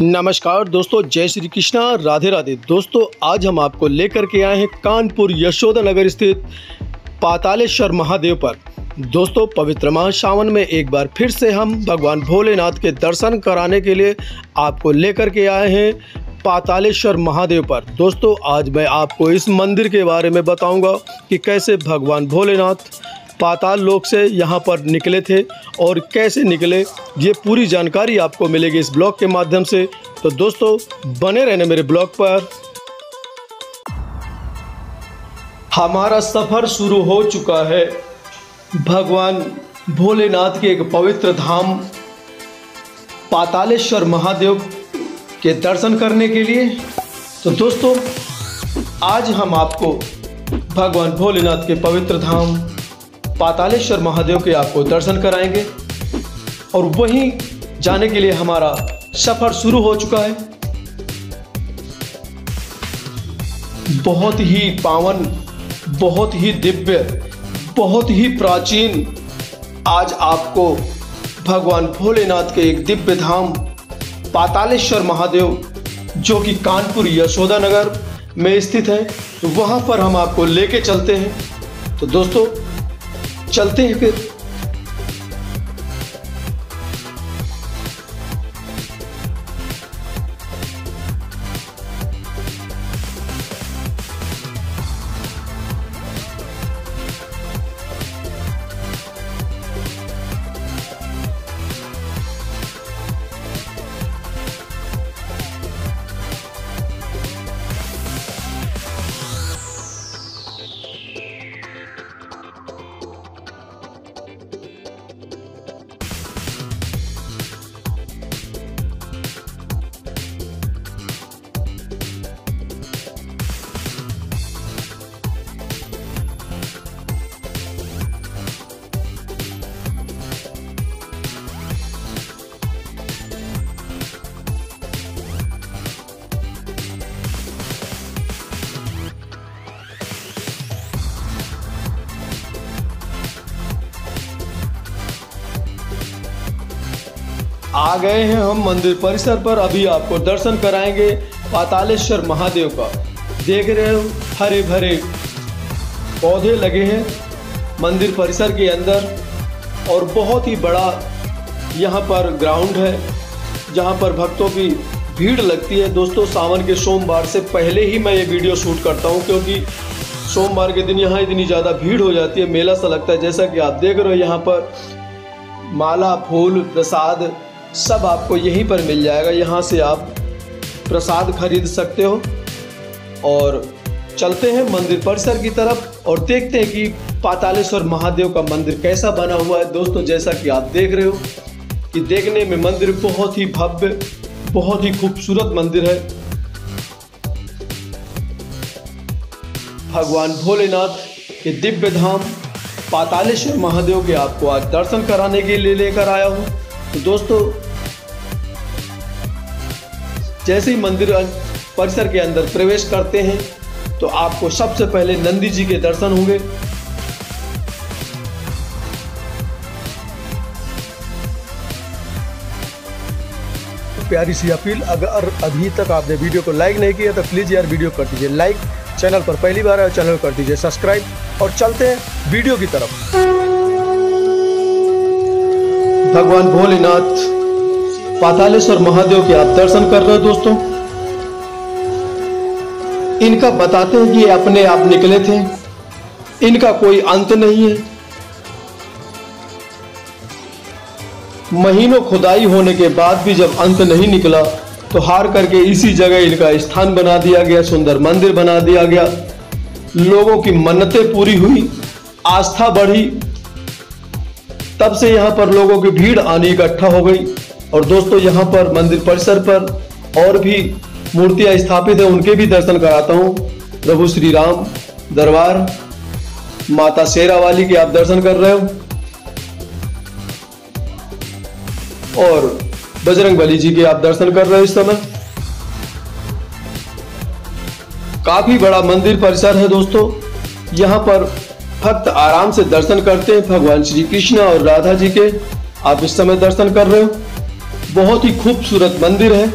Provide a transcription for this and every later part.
नमस्कार दोस्तों, जय श्री कृष्णा राधे राधे। दोस्तों, आज हम आपको लेकर के आए हैं कानपुर यशोदा नगर स्थित पातालेश्वर महादेव पर। दोस्तों, पवित्र माह सावन में एक बार फिर से हम भगवान भोलेनाथ के दर्शन कराने के लिए आपको लेकर के आए हैं पातालेश्वर महादेव पर। दोस्तों, आज मैं आपको इस मंदिर के बारे में बताऊँगा कि कैसे भगवान भोलेनाथ पाताल लोक से यहाँ पर निकले थे और कैसे निकले, ये पूरी जानकारी आपको मिलेगी इस ब्लॉग के माध्यम से। तो दोस्तों, बने रहने मेरे ब्लॉग पर। हमारा सफ़र शुरू हो चुका है। भगवान भोलेनाथ के एक पवित्र धाम, पातालेश्वर महादेव के दर्शन करने के लिए। तो दोस्तों, आज हम आपको भगवान भोलेनाथ के पवित्र धाम पातालेश्वर महादेव के आपको दर्शन कराएँगे। और वहीं जाने के लिए हमारा सफ़र शुरू हो चुका है। बहुत ही पावन, बहुत ही दिव्य, बहुत ही प्राचीन आज आपको भगवान भोलेनाथ के एक दिव्य धाम पातालेश्वर महादेव, जो कि कानपुर यशोदा नगर में स्थित है, वहाँ पर हम आपको लेके चलते हैं। तो दोस्तों चलते हैं फिर। आ गए हैं हम मंदिर परिसर पर। अभी आपको दर्शन कराएँगे पातालेश्वर महादेव का। देख रहे हो हरे भरे पौधे लगे हैं मंदिर परिसर के अंदर और बहुत ही बड़ा यहाँ पर ग्राउंड है, जहाँ पर भक्तों की भीड़ लगती है। दोस्तों, सावन के सोमवार से पहले ही मैं ये वीडियो शूट करता हूँ, क्योंकि सोमवार के दिन यहाँ इतनी ज़्यादा भीड़ हो जाती है, मेला सा लगता है। जैसा कि आप देख रहे हो, यहाँ पर माला, फूल, प्रसाद सब आपको यहीं पर मिल जाएगा। यहाँ से आप प्रसाद खरीद सकते हो। और चलते हैं मंदिर परिसर की तरफ़ और देखते हैं कि पातालेश्वर महादेव का मंदिर कैसा बना हुआ है। दोस्तों, जैसा कि आप देख रहे हो कि देखने में मंदिर बहुत ही भव्य, बहुत ही खूबसूरत मंदिर है। भगवान भोलेनाथ के दिव्य धाम पातालेश्वर महादेव के आपको आज दर्शन कराने के लिए लेकर आया हूँ। तो दोस्तों जैसे ही मंदिर परिसर के अंदर प्रवेश करते हैं तो आपको सबसे पहले नंदी जी के दर्शन होंगे। प्यारी सी अपील, अगर अभी तक आपने वीडियो को लाइक नहीं किया तो प्लीज़ यार वीडियो कर दीजिए लाइक, चैनल पर पहली बार आए चैनल कर दीजिए सब्सक्राइब, और चलते हैं वीडियो की तरफ़। भगवान भोलेनाथ पातालेश्वर महादेव के आप दर्शन कर रहे हो दोस्तों। इनका बताते हैं कि अपने आप निकले थे। इनका कोई अंत नहीं है। महीनों खुदाई होने के बाद भी जब अंत नहीं निकला तो हार करके इसी जगह इनका स्थान बना दिया गया, सुंदर मंदिर बना दिया गया। लोगों की मन्नतें पूरी हुई, आस्था बढ़ी। तब से यहाँ पर लोगों की भीड़ आनी इकट्ठा हो गई। और दोस्तों, यहाँ पर मंदिर परिसर पर और भी मूर्तियाँ स्थापित है, उनके भी दर्शन कराता हूँ। प्रभु श्री राम दरबार, माता शेरा वाली के आप दर्शन कर रहे हो। और बजरंग बली जी के आप दर्शन कर रहे हो इस समय। काफ़ी बड़ा मंदिर परिसर है दोस्तों। यहाँ पर भक्त आराम से दर्शन करते हैं, भगवान श्री कृष्ण और राधा जी के। आप इस समय दर्शन कर रहे हो। बहुत ही खूबसूरत मंदिर है।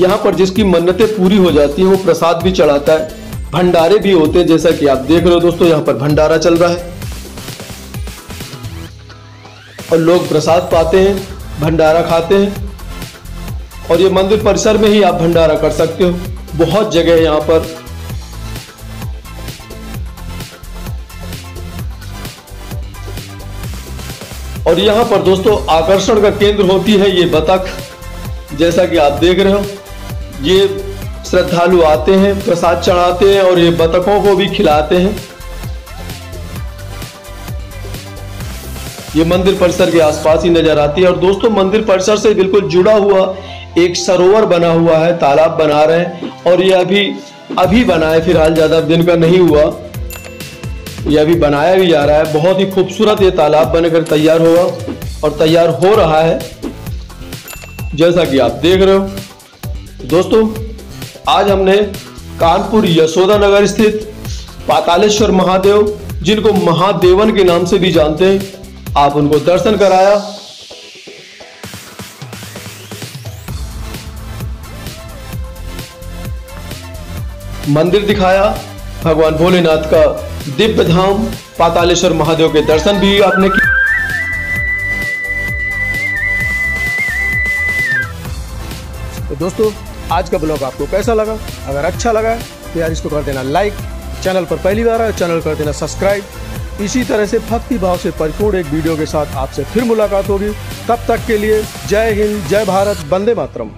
यहाँ पर जिसकी मन्नतें पूरी हो जाती है, वो प्रसाद भी चढ़ाता है। भंडारे भी होते हैं, जैसा कि आप देख रहे हो दोस्तों, यहाँ पर भंडारा चल रहा है। और लोग प्रसाद पाते हैं, भंडारा खाते हैं। और ये मंदिर परिसर में ही आप भंडारा कर सकते हो। बहुत जगह है यहाँ पर। और यहाँ पर दोस्तों, आकर्षण का केंद्र होती है ये बतख, जैसा कि आप देख रहे हो। ये श्रद्धालु आते हैं, प्रसाद चढ़ाते हैं और ये बतखों को भी खिलाते हैं। ये मंदिर परिसर के आसपास ही नज़र आती है और दोस्तों, मंदिर परिसर से बिल्कुल जुड़ा हुआ एक सरोवर बना हुआ है, तालाब बना रहे हैं और ये अभी अभी बना है फ़िलहाल ज़्यादा दिन का नहीं हुआ। ये अभी बनाया भी जा रहा है, बहुत ही खूबसूरत ये तालाब बनकर तैयार हुआ और तैयार हो रहा है। जैसा कि आप देख रहे हो दोस्तों, आज हमने कानपुर यशोदा नगर स्थित पातालेश्वर महादेव, जिनको महादेवन के नाम से भी जानते हैं, आप उनको दर्शन कराया। मंदिर दिखाया, भगवान भोलेनाथ का दिव्य धाम, पातालेश्वर महादेव के दर्शन भी आपने किए। तो दोस्तों आज का ब्लॉग आपको कैसा लगा? अगर अच्छा लगा तो यार इसको कर देना लाइक चैनल पर पहली बार है चैनल कर देना सब्सक्राइब इसी तरह से भक्ति भाव से परिपूर्ण एक वीडियो के साथ आपसे फिर मुलाकात होगी। तब तक के लिए जय हिंद, जय भारत, वंदे मातरम।